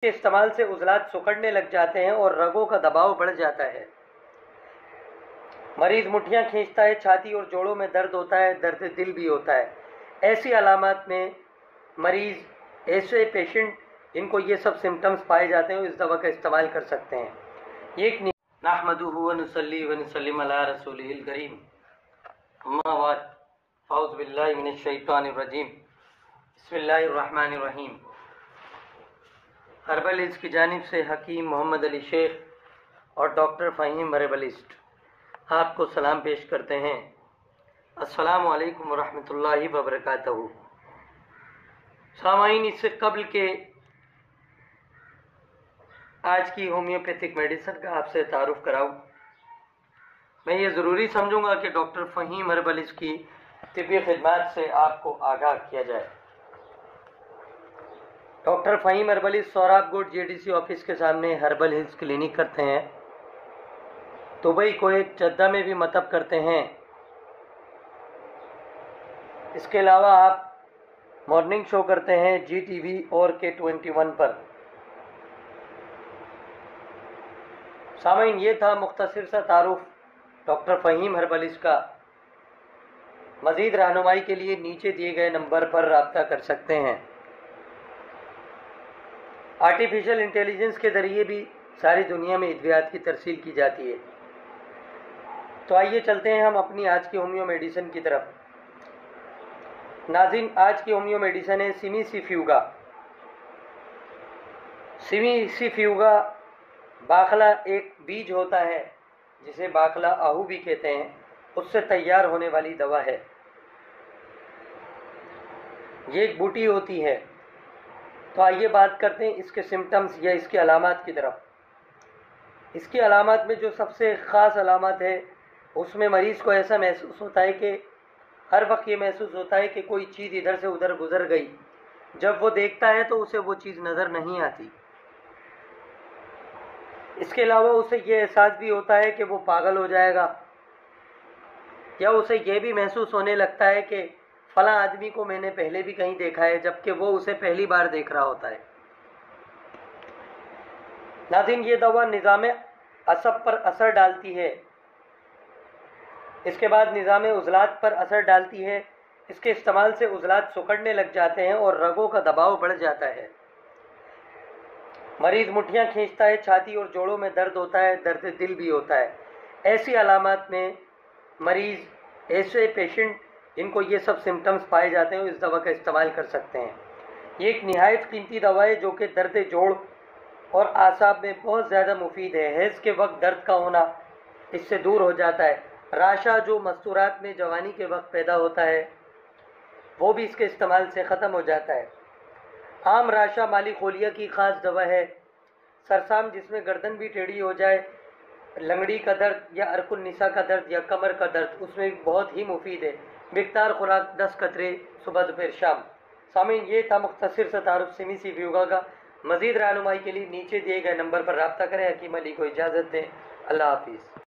کے استعمال سے عضلات سکڑنے لگ جاتے ہیں اور رگوں کا دباؤ بڑھ جاتا ہے۔ مریض مٹھیاں کھینچتا ہے، چھاتی اور جوڑوں میں درد ہوتا ہے، درد دل بھی ہوتا ہے۔ ایسی علامات میں مریض، ایسے پیشنٹ جن کو یہ سب سمٹمز پائے جاتے ہیں، اس دوا کا استعمال کر سکتے ہیں۔ یہ ایک نحمدہ ونصلی ونسلم علی رسولہ الکریم۔ اما بعد، فاؤز باللہ من الشیطان الرجیم۔ بسم اللہ الرحمن الرحیم۔ ہربل کی جانب سے حکیم محمد علی شیخ اور ڈاکٹر فہیم ہربلسٹ آپ کو سلام پیش کرتے ہیں السلام علیکم ورحمۃ اللہ وبرکاتہ سامعین اس سے قبل کے آج کی ہومیوپیتھک میڈیسن کا آپ سے تعارف کراؤں میں یہ ضروری سمجھوں گا کہ ڈاکٹر فہیم ہربلس کی طبی خدمات سے آپ کو آگاہ کیا جائے doctor Faheem herbal Sohrab Goth J D C office کے سامنے ہربل ہلز کلینک کرتے ہیں۔ دبئی کو ایک جدہ میں بھی متب کرتے ہیں۔ اس کے علاوہ آپ مارننگ شو کرتے ہیں جی ٹی وی اور کے ٹوینٹی ون پر۔ سامعین، یہ تھا مختصر سا تعارف ڈاکٹر فہیم ہربلس کا۔ مزید رہنمائی کے لیے نیچے دیے گئے نمبر پر رابطہ کر سکتے ہیں۔ آرٹیفیشل انٹیلیجنس کے ذریعے بھی ساری دنیا میں ادویات کی ترسیل کی جاتی ہے۔ تو آئیے چلتے ہیں ہم اپنی آج کی ہومیو میڈیسن کی طرف۔ ناظرین، آج کی ہومیو میڈیسن ہے سیمی سی فیوگا سیمی سی فیوگا باخلا ایک بیج ہوتا ہے، جسے باخلا آہو بھی کہتے ہیں۔ اس سے تیار ہونے والی دوا ہے۔ یہ ایک بوٹی ہوتی ہے۔ تو آئیے بات کرتے ہیں اس کے سمٹمز یا اس کی علامات کی طرف۔ اس کی علامات میں جو سب سے خاص علامات ہے اس میں مریض کو ایسا محسوس ہوتا ہے کہ ہر وقت یہ محسوس ہوتا ہے کہ کوئی چیز ادھر سے ادھر گزر گئی۔ جب وہ دیکھتا ہے تو اسے وہ چیز نظر نہیں آتی۔ اس کے علاوہ اسے یہ احساس بھی ہوتا ہے کہ وہ پاگل ہو جائے گا۔ یا اسے یہ بھی محسوس ہونے لگتا ہے کہ فلاں آدمی کو میں نے پہلے بھی کہیں دیکھا ہے، جبکہ وہ اسے پہلی بار دیکھ رہا ہوتا ہے۔ ناظرین، یہ دوا نظام عصب پر اثر ڈالتی ہے۔ اس کے بعد نظام عضلات پر اثر ڈالتی ہے۔ اس کے استعمال سے عضلات سکڑنے لگ جاتے ہیں اور رگوں کا دباؤ بڑھ جاتا ہے۔ مریض مٹھیاں کھینچتا ہے، چھاتی اور جوڑوں میں درد ہوتا ہے، درد دل بھی ہوتا ہے۔ ایسی علامات میں مریض، ایسے پیشنٹ جن کو یہ سب سمٹمز پائے جاتے ہیں اس دوا کا استعمال کر سکتے ہیں۔ یہ ایک نہایت قیمتی دوا ہے جو کہ درد جوڑ اور اعصاب میں بہت زیادہ مفید ہے۔ حیض کے وقت درد کا ہونا اس سے دور ہو جاتا ہے۔ راشا جو مستورات میں جوانی کے وقت پیدا ہوتا ہے، وہ بھی اس کے استعمال سے ختم ہو جاتا ہے۔ عام راشا مالی خولیا کی خاص دوا ہے۔ سرسام جس میں گردن بھی ٹیڑھی ہو جائے لنگڑی کا درد یا ارک النساء کا درد یا کمر کا درد، اس میں بہت ہی مفید ہے۔ مقدار خوراک دس قطرے صبح دوپہر شام۔ سامعین، یہ تھا مختصر سے تعارف سمی سی ویوگا کا مزید رہنمائی کے لیے نیچے دیے گئے نمبر پر رابطہ کریں، حکیم علی کو اجازت دیں۔ اللہ حافظ۔